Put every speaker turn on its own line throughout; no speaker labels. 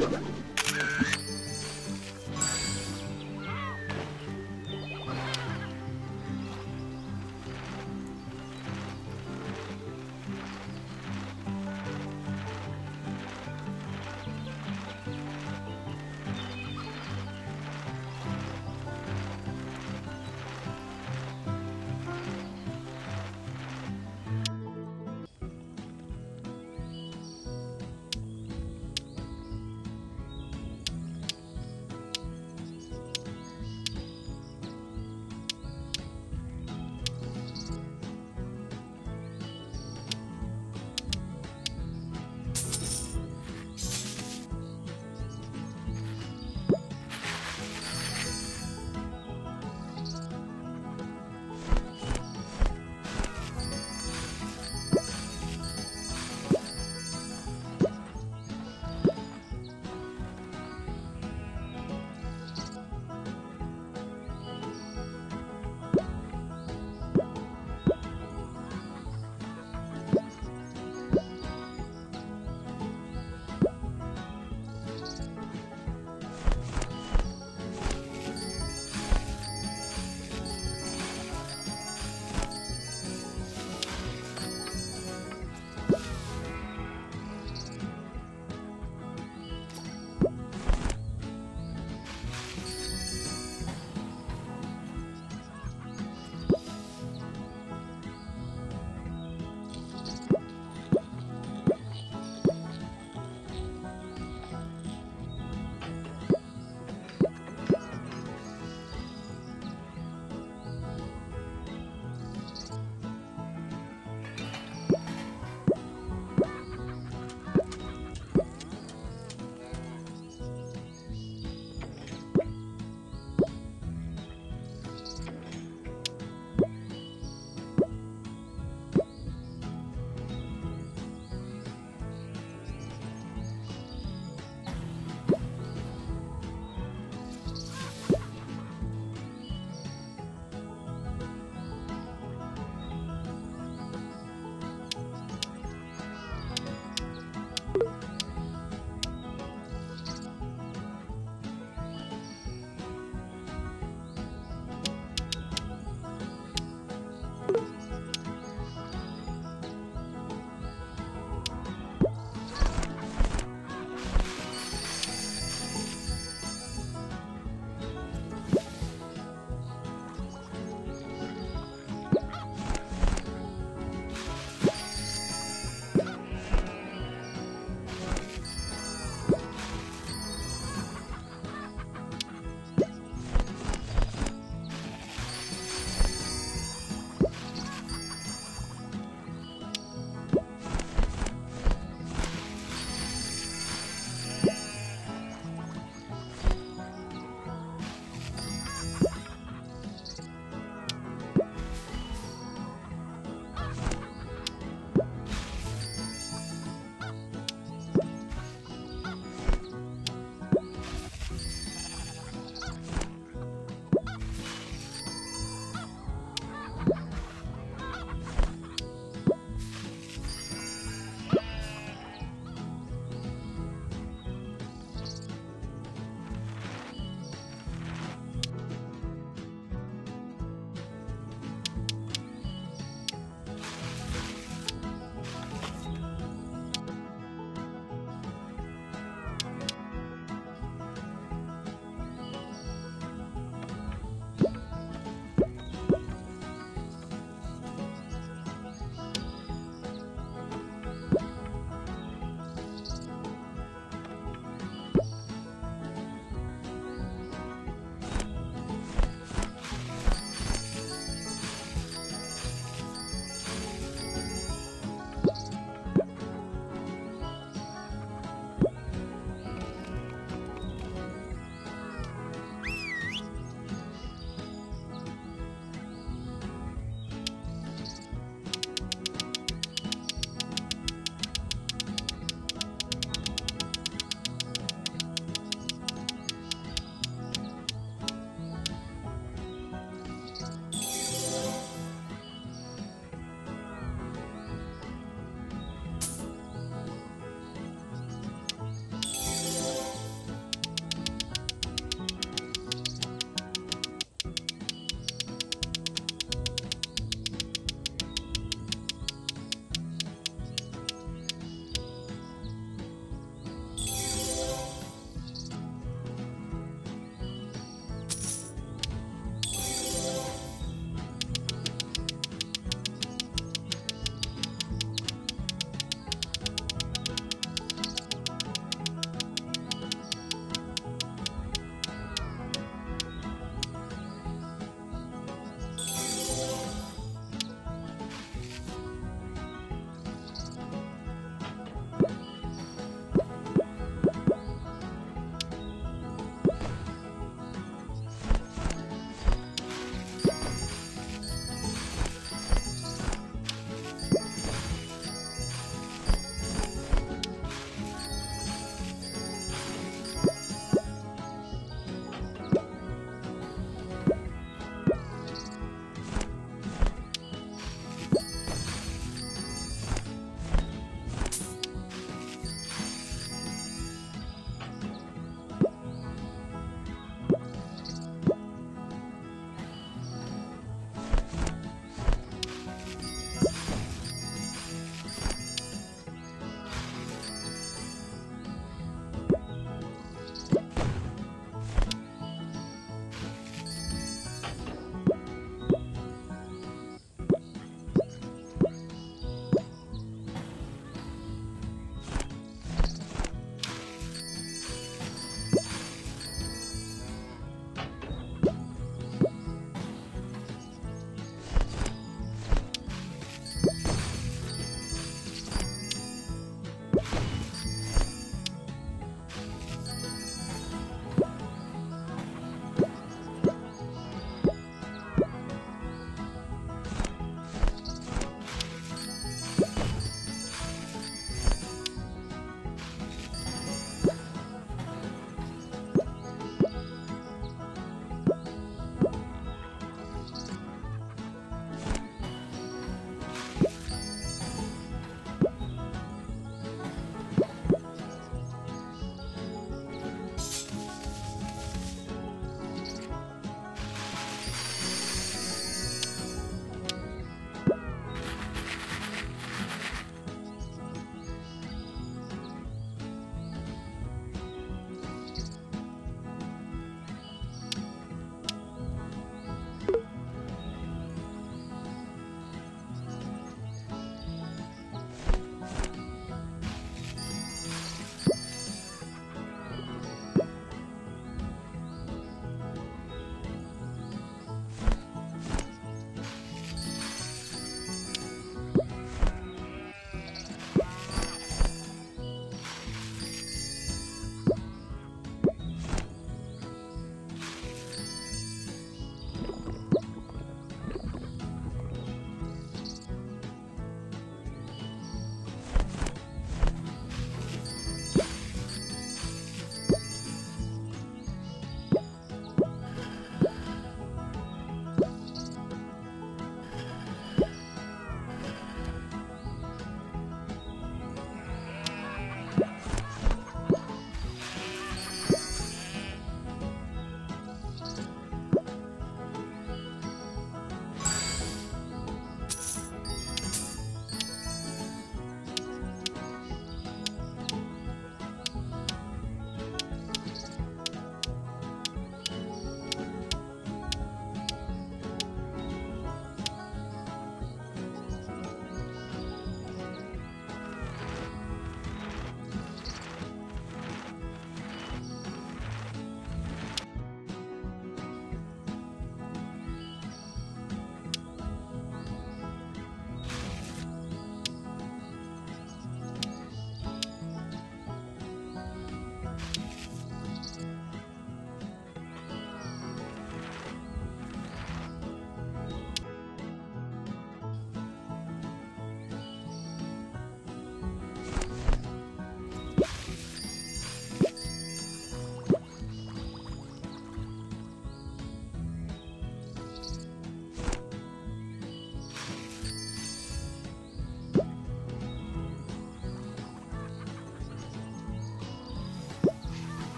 Thank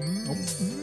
Hum.